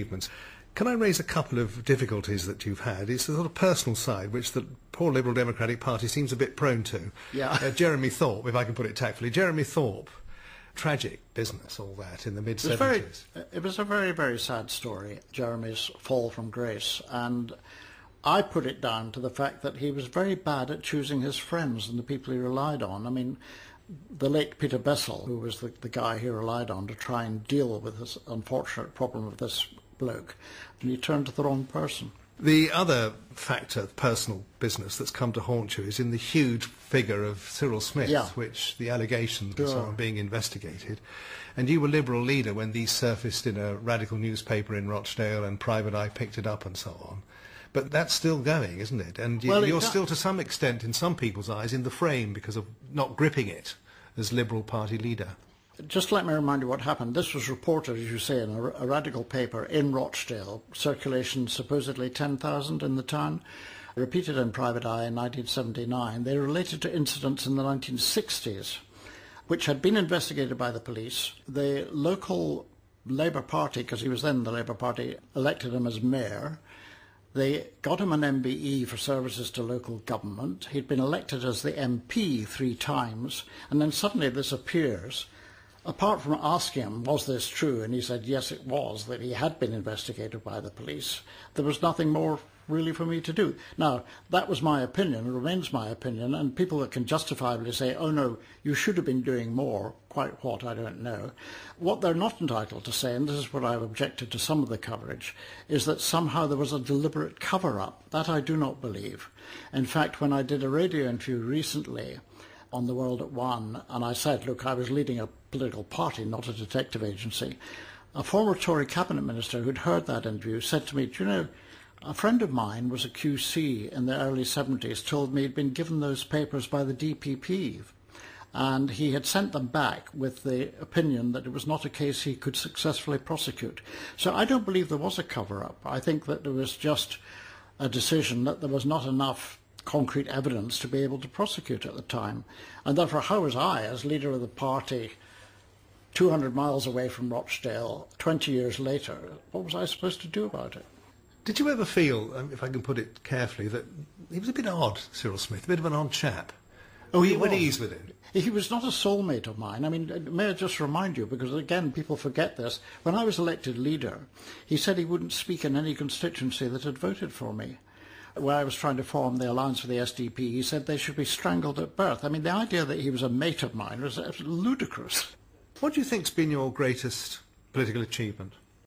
achievements. Can I raise a couple of difficulties that you've had? It's the sort of personal side, which the poor Liberal Democratic Party seems a bit prone to. Yeah. Uh, Jeremy Thorpe, if I can put it tactfully. Jeremy Thorpe, tragic business, all that, in the mid It was, very, 70s. it was a very, very sad story, Jeremy's fall from grace. And I put it down to the fact that he was very bad at choosing his friends and the people he relied on. I mean, the late Peter Bessell, who was the, the guy he relied on to try and deal with this unfortunate problem of this bloke, and he turned to the wrong person. The other factor, personal business, that's come to haunt you is in the huge figure of Cyril Smith, Yeah. which the allegations Sure. are being investigated. And you were Liberal leader when these surfaced in a radical newspaper in Rochdale and Private Eye picked it up and so on. But that's still going, isn't it? And you, well, you're still, to some extent, in some people's eyes, in the frame because of not gripping it as Liberal Party leader. Just let me remind you what happened. This was reported, as you say, in a, a radical paper in Rochdale, circulation supposedly 10,000 in the town, repeated in Private Eye in 1979. They related to incidents in the 1960s, which had been investigated by the police. The local Labour Party, because he was then the Labour Party, elected him as mayor. They got him an MBE for services to local government. He'd been elected as the MP three times, and then suddenly this appears. Apart from asking him, was this true? And he said, yes, it was, that he had been investigated by the police. There was nothing more really for me to do. Now, that was my opinion, remains my opinion, and people that can justifiably say, oh no, you should have been doing more, quite what, I don't know. What they're not entitled to say, and this is what I've objected to some of the coverage, is that somehow there was a deliberate cover-up. That I do not believe. In fact, when I did a radio interview recently, on the World at One, and I said, look, I was leading a political party, not a detective agency. A former Tory cabinet minister who'd heard that interview said to me, do you know, a friend of mine was a QC in the early 70s, told me he'd been given those papers by the DPP, and he had sent them back with the opinion that it was not a case he could successfully prosecute. So I don't believe there was a cover-up. I think that there was just a decision that there was not enough concrete evidence to be able to prosecute at the time. And therefore, how was I, as leader of the party, 200 miles away from Rochdale, 20 years later, what was I supposed to do about it? Did you ever feel, um, if I can put it carefully, that he was a bit odd, Cyril Smith, a bit of an odd chap? Oh, he at was. ease with him? He was not a soulmate of mine. I mean, uh, may I just remind you, because again, people forget this. When I was elected leader, he said he wouldn't speak in any constituency that had voted for me. When I was trying to form the alliance for the SDP, he said they should be strangled at birth. I mean, the idea that he was a mate of mine was uh, ludicrous. What do you think's been your greatest political achievement?